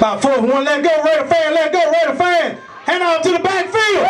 About four, one, let go, ready, fan, let go, ready, fan. Hand off to the backfield.